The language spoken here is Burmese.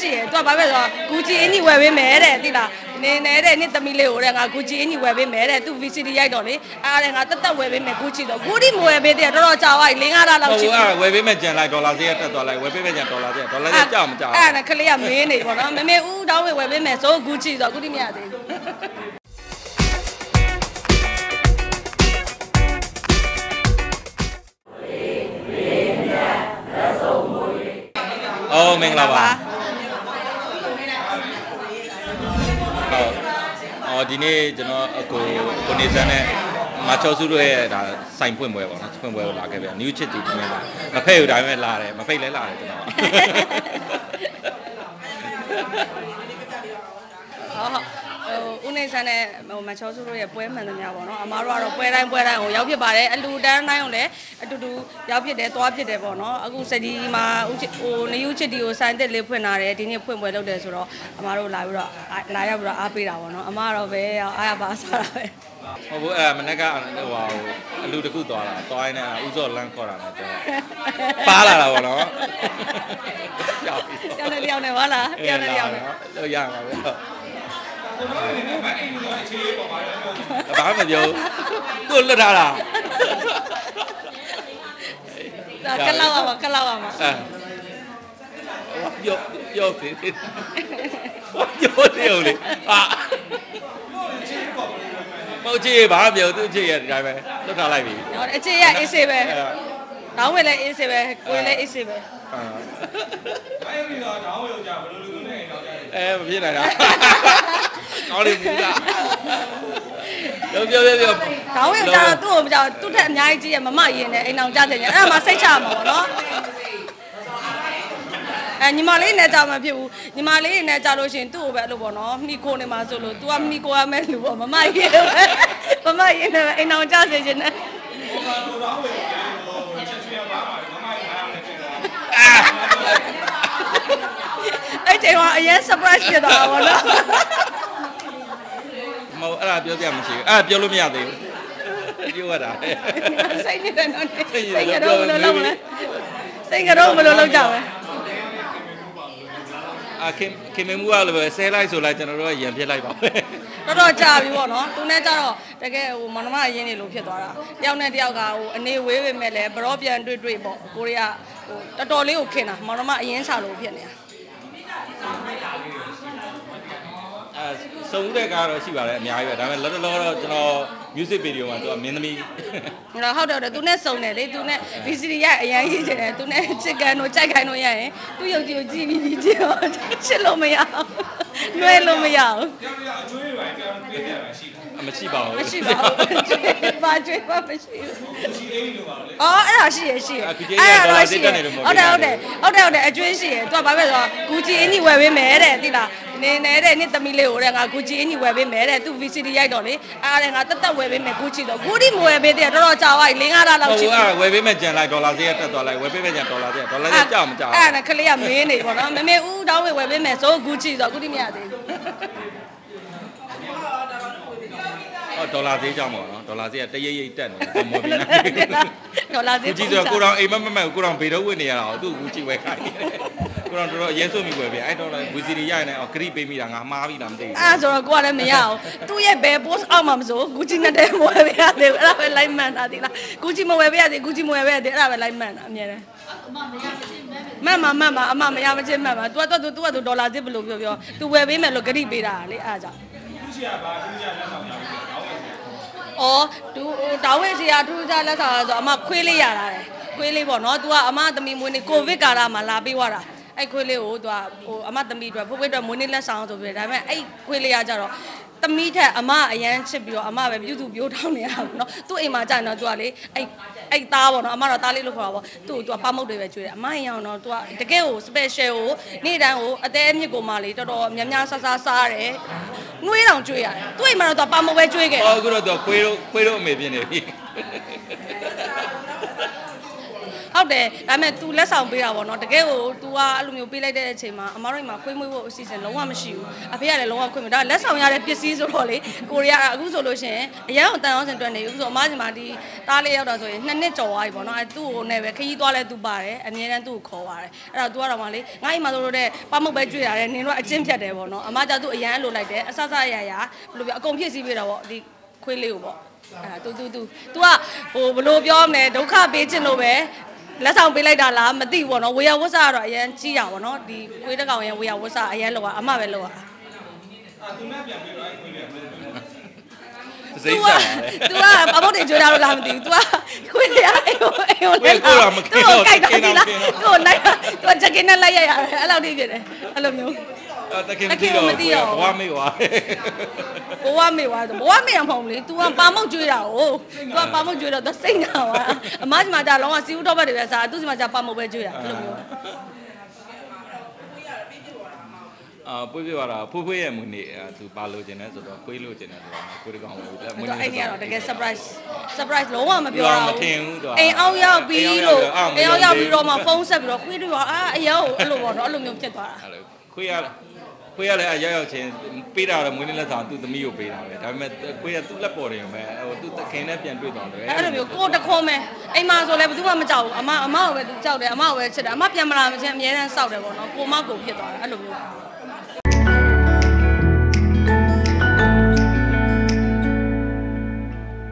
ရှိရယ်သူကဘာပဲဆိုတော့ဂူချီအင်ကြီးဝယ်ပေးမယ်တဲ့သိလားနေနေတဲ့နေ့သမီးလေးကိုတဲ့ငါဂူချီအင်ကြီးဝယ်ပေးမယ်တဲ့သူ VCD ရိုက်တော့လေအားတဲ့ငါတက်တက်ဝယ်ပေးမယ်ဂူချီတော့ဂူဒီမဝယ်ပေးတဲ့တော်တော်ကြာသွားပြီ၄၅လလောက်ဟုတ်ရှိဘူးပြီအဲ့ဝယ်ပေးမဲ့ကြံလိုက်ဒေါ်လာဈေးကတက်သွားလိုက်ဝယ်ပေးမဲ့ကြံဒေါ်လာဈေးဒေါ်လာဈေးကြောက်မကြောက်အဲ့ဒါနဲ့ကလေးကမေးနေပေါ့နော်မမေဦးတောင်းဝယ်ဝယ်ပေးမယ်ဆိုဂူချီဆိုတော့ဂူဒီမရသေးဘူးအော်မင်္ဂလာပါ အော်ဒီနေ့ကျွန်တော်အကိုကိုနေစန်းနဲ့မချောစုတို့ရဲ့ဒါစိုင်ဖွင့်ပွဲပေါ့နော်ဖွင့်ပွဲကိုလာခဲ့ပြန် new chit ဒီနေ့လာမဖိတ်ဘူးဒါပေမဲ့လာတယ်မဖိတ်လဲလာတယ်ကျွန်တော်ဟုတ်ဟုတ်ဟို ဦးနေဆန်းနဲ့ဟိုမချောစုတို့ရဲ့ပွဲမှန်သမျှပေါ့နော်အမားတို့ကတော့ပွဲတိုင်းပွဲတိုင်းဟိုရောက်ဖြစ်ပါတယ်အလူတန်းတိုင်းကိုလည်းအတူတူရောက်ဖြစ်တယ်သွားဖြစ်တယ်ပေါ့နော်အခုစတီမှာဦးချစ်ဟိုနယူးချစ်တီကိုစိုင်းတက်လေးဖွင့်လာတယ်ဒီနေ့ဖွင့်ပွဲလုပ်တယ်ဆိုတော့အမားတို့လာပြီးတော့အာလာရောက်ပြီးတော့အားပေးတာပေါ့နော်အမားကတော့ပဲအားရပါစားတာပဲဟုတ်ဘူးအဲ့မနေ့ကဟိုဟာအလူတစ်ခုသွားတာသွားရင်းနဲ့ဥစောလန်းခေါ်တာနဲ့တော့ပါလာတာပေါ့နော်ရောက်ပြီတယောက်နဲ့တယောက်နဲ့ဟုတ်လားတယော က်နဲ့တယောက်နဲ့လို့ရမှာပဲဘာမှမပြောသူ့လွတ်ထားတာဒါကလောက်အောင်ကလောက်အောင်အဲပြောပြောသေးတယ်ပြောတယ်ဦးလေအာမဟုတ်ချေဘာမှမပြောသူ့ချေရဒီတိုင်းပဲလွတ်ထားလိုက်ပြီဟောအခြေရအေးစေးပဲတောင်းဝင်လည်းအေးစေးပဲကိုယ်လည်းအေးစေးပဲအာအဲမဖြစ်နိုင်တာ ကောင်းလိမ့်ဘူးလားပြောပြောပြောပြောတောင်းဝင်ကြတော့သူ့ကိုမကြောက်သူ့ထက်အများကြီးကြီးရမမရင်နဲ့အိမ်အောင်ကြတယ်ညအဲ့ဒါမှစိတ်ချမှာပေါ့နော်အဲညီမလေးနဲ့ကြောက်မှဖြစ်ဘူးညီမလေးနဲ့ကြောက်လို့ရှိရင်သူ့ကိုပဲအဲ့လိုပေါ့နော်မိခိုးနေမှာဆိုလို့ तू ကမိခိုးရမယ်လူပေါ့မမရင်ပဲမမရင်နဲ့အိမ်အောင်ကြစေချင်တယ်အဲ့ချိန်ကအရင် surprise ဖြစ်သွားတာပေါ့နော် မဟုတ်အဲ့ဒါပြောပြမရှိဘူးအဲ့ဒါပြောလို့မရသေးဘူးပြောရတာစိတ်နေတယ်နော်စိတ်ကတော့မလို့လုံးလဲစိတ်ကတော့မလို့လုံးကြပဲအခင်ခင်မမှုကလည်းပဲဆဲလိုက်ဆိုလိုက်ကျွန်တော်တို့ကရံပြစ်လိုက်ပါပဲတော်တော်ကြာပြီပေါ့နော်သူနဲ့ကြတော့တကယ်ဟိုမောင်နှမအရင်နေလို့ဖြစ်သွားတာတယောက်နဲ့တယောက်ကဟိုအနေဝေးပေမဲ့လည်းဘရောပြန်တွေ့တွေ့ပေါ့ကိုရီးယားဟိုတော်တော်လေးကိုခင်တာမောင်နှမအရင်ချလို့ဖြစ်နေတာ အဲစုံတဲ့ကားတော့ရှိပါတယ်အများကြီးပဲဒါပေမဲ့လောလောတော့ကျွန်တော် music video မှာသူကမင်းသမီးဟိုဟုတ်တယ်ဟုတ်တယ်သူနဲ့စုံတယ်လေသူနဲ့ VCD ရအရင်ရေးချင်တယ်သူနဲ့ချစ်ကန်တို့ကြိုက်ခိုင်းလို့ရရင်သူ့ရုပ်ကြည့်ကိုကြည့်ပြီးပြီးကြည့်တော့ချစ်လို့မရအောင်နှွဲလို့မရအောင်အမရှိပါဘူးမရှိပါဘူးဘာကြွေးမှမရှိဘူးအော်အဲ့ဒါရှိရရှိရအခုကြီးကဒေါ်လာဈေးတက်နေလို့မဟုတ်ဟုတ်တယ်ဟုတ်တယ်ဟုတ်တယ်ဟုတ်တယ်အကျွေးရှိရသူကဘာပဲဆိုတော့ဂူချီအင်ကြီးဝယ်ပေးမယ်တဲ့သိလား နေနေတဲ့နေ့သမီးလေးကိုတဲ့ငါဂူချီအင်ကြီးဝယ်ပေးမယ်တဲ့သူ VCD ရိုက်တော့လေအားတဲ့ငါတက်တက်ဝယ်ပေးမယ်ဂူချီတော့ဂူဒီမဝယ်ပေးတဲ့တော်တော်ကြာသွားပြီ၄၅လလောက်ဟုတ်ရှိဘူးပြီအဲ့ဝယ်ပေးမဲ့ကြံလိုက်ဒေါ်လာဈေးကတက်သွားလိုက်ဝယ်ပေးမဲ့ကြံဒေါ်လာဈေးဒေါ်လာဈေးကြောက်မကြောက်အဲ့ဒါနဲ့ကလေးကမေးနေပေါ့နော်မမေဦးတောင်းဝယ်ဝယ်ပေးမယ်ဆိုဂူချီဆိုတော့ဂူဒီမရသေးဘူးဟောဒေါ်လာဈေးကြောက်မှာနော်ဒေါ်လာဈေးကတရိပ်ရိပ်တက်နေတယ်မော်ဘီနာဒေါ်လာဈေးကိုကြည့်ဆိုကိုတော်အိမ်မက်မက်ကိုတော်ဘေတော့ဝင်နေရတာကိုသူ့ကိုကြည့်ဝဲခိုင်းတယ်ကို တော်တော်အရင်ဆုံးမိွယ်ပြအဲ့တော့ဝီစီရီရရင်လည်းဂရိပေးမိတာငါမှားပြီလားမသိဘူး အဲ့ဒါဆိုတော့ကိုကလည်းမရအောင်သူ့ရဲ့ဘယ် post အောက်မှာမဆိုဂူချီနဲ့တည်းမဝယ်ပေးရသေးဘူးအဲ့ဒါပဲ line မှန်တာဒီလားဂူချီမဝယ်ပေးရသေးဂူချီမဝယ်ပေးရသေးအဲ့ဒါပဲ line မှန်တာအမြဲတမ်းမမမမအမမရမချင်းမမ तू က तू သူက तू ဒေါ်လာစစ်ဘလို့ပြောပြော तू ဝယ်ပေးမယ်လို့ဂရိပေးတာလေအဲ့ဒါကြောင့်အော်သူတောင်းဝဲစီယာထူးခြားလက်ဆောင်ဆိုအမခွေးလေးရတာတယ်ခွေးလေးပေါ့နော် तू ကအမသမီးမွေးနေကိုဗစ်ကာလမှာလာပေးသွားတာ အဲ့ခွေးလေးကိုသူကဟိုအမသမီးအတွက်ဖွေးဖွေးအတွက်မွေးနေ့လက်ဆောင်ဆိုပြီးဒါပေမဲ့အဲ့ခွေးလေးကကြတော့သမီးထက်အမအရန်ချစ်ပြီးတော့အမပဲပြုစုပြိုးထောင်းနေရတာပေါ့နော်သူ့အိမ်မှာကြာနေတော့သူကလေအဲ့အဲ့သားပေါ့နော်အမတော့သားလေးလို့ခေါ်တာပေါ့သူ့ကိုသူကပါမုတ်တွေပဲကျွေးတယ်အမရင်အောင်တော့သူကတကယ်ကို special ကိုနေ့တိုင်းကိုအသေးအမြစ်ကိုမှလေတော်တော်များများဆဆစားတယ်ငွေတောင်ကျွေးရတယ်သူ့အိမ်မှာတော့သူကပါမုတ်ပဲကျွေးခဲ့တယ်ဟောအခုတော့သူခွေးတို့ခွေးတို့အမေဖြစ်နေပြီ ဟုတ် ဟုတ်တယ်ဒါပေမဲ့ तू လက်ဆောင်ပေးတာပေါ့နော်တကယ်ကို तू ကအဲ့လိုမျိုးပေးလိုက်တဲ့အချိန်မှာအမတို့မှာခွေးမွေးဖို့အစီအစဉ်လုံးဝမရှိဘူးအဖေကလည်းလုံးဝခွေးမဒါလက်ဆောင်ရတဲ့ပစ္စည်းဆိုတော့လေကိုရီးယားအခုဆိုလို့ရှိရင်အရန်ကိုတန်အောင်စင်တွက်နေအခုဆိုအမစီမှာဒီတားလေးရောက်တာဆိုရင်နှစ်နှစ်ကျော်သွားပြီပေါ့နော်အဲသူ့ကိုနဲ့ပဲခရီးသွားလဲသူပါတယ်အမြဲတမ်းသူ့ကိုခေါ်ပါတယ်အဲ့တော့ तू ကတော့မှလေငါ့အိမ်မှာဆိုလို့တဲ့ပမုတ်ပဲကြွေရတယ်နင်တို့အချင်းဖြတ်တယ်ပေါ့နော်အမကသူ့အရန်လိုလိုက်တယ်အဆဆရရဘယ်လိုပြောအကုန်ဖြစ်စည်းပေးတာပေါ့ဒီခွေးလေးကိုပေါ့အဲတူတူတူ तू ကဟိုဘယ်လိုပြောမလဲဒုက္ခပေးခြင်းလို့ပဲ လက်ဆောင်ပေးလိုက်တာလားမသိဘူးပေါ့နော်ဝေယဝတ်စာကတော့အရန်ကြီးတာပေါ့နော်ဒီခွေးတစ်ကောင်ရန်ဝေယဝတ်စာအရန်လောကအမပဲလောက စိတ်ဆက် तू ကပပုတ်တွေကြွေးတာတော့လားမသိဘူး तू ကခွေးရအိမ်ကိုအိမ်ကို ဝေးကိုတော့မကင်းတော့ ကြိုက်တာဒီလား ကင်းတော့ သူ့ကိုလိုက် तू ကဂျက်ကင်းနဲ့လိုက်ရရတယ်အဲ့လောက်ထိဖြစ်တယ်အဲ့လိုမျိုး တခင်မသိတော့ဘဝမေ့ွာဘဝမေ့ွာဘဝမေ့ရမဟုတ်လေ तू ကပါမောက်ကျွေးတာကို तू ကပါမောက်ကျွေးတော့ तू စိတ်နာွာအမကြီးမှာဒါလောကစီဦးတော့ဘက်တွေပဲစား तू စီမှာကျပါမောက်ပဲကျွေးတာဘယ်လိုမျိုး အာပွေးပြသွားတာဖွေးဖွေးရဲ့မွေးနေ့အဲသူပါလို့ခြင်းလဲဆိုတော့ခွေးလို့ခြင်းလဲဆိုတော့ကိုယ်တကောင်လို့လက်မွေးအဲ့နေ့တော့အဲ့ဒီကတော့တကယ် surprise surprise လုံးဝမပြောပြောတာမဘူးထင်ဘူးတော့အိမ်အောင်ရောက်ပြီးလို့အိအိမ်မ်အောအောင်င်ရောက်ရောက်ပြီးတော့မှဖုန်းဆက်ပြီးတော့ခွေးတွေအာအယောအဲ့လိုပေါ့နော်အဲ့လိုမျိုးဖြစ်သွားတာအဲ့လိုခွေးရခွေးရလည်းအရောက်ရောက်ချင်းပေးတာတော့မွေးနေ့လက်ဆောင်သူ့သမီးကိုပေးတာပဲဒါပေမဲ့ခွေးရသူ့လက်ပေါ်တယ်ပဲဟိုသူ့သခင်နဲ့ပြန်တွေ့တော့တယ်အဲ့လိုမျိုးကိုတခွန်းမဲအိမ်မှာဆိုလည်းဘယ်သူမှမကြောက်ဘူးအမအမကိုပဲသူကြောက်တယ်အမကိုပဲချစ်တယ်အမပြန်မလာမချင်းအများတန်းစောက်တယ်ပေါ့နော်ကိုမကိုဖြစ်သွားတာအဲ့လိုမျိုး